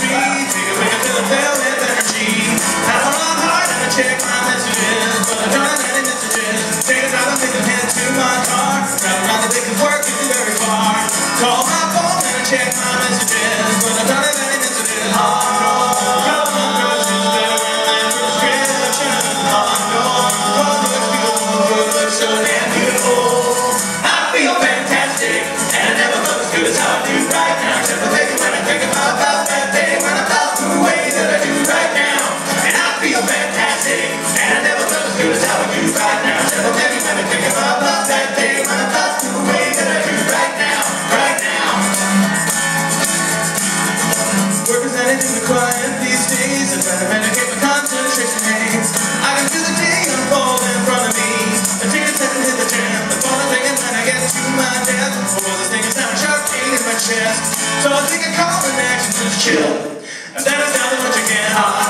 see. quiet these days I And to medicate my concentration haze I can feel the day unfold in front of me. A tear that hit the jam The phone is ringing when I get to my death. For this thing is not a sharp pain in my chest. So I take a call an action just chill. And that is now the much again